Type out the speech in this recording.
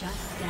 Shut down.